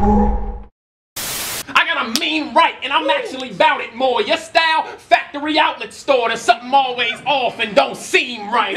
I got a mean right, and I'm actually bout it more. Your style, factory outlet store, there's something always off and don't seem right.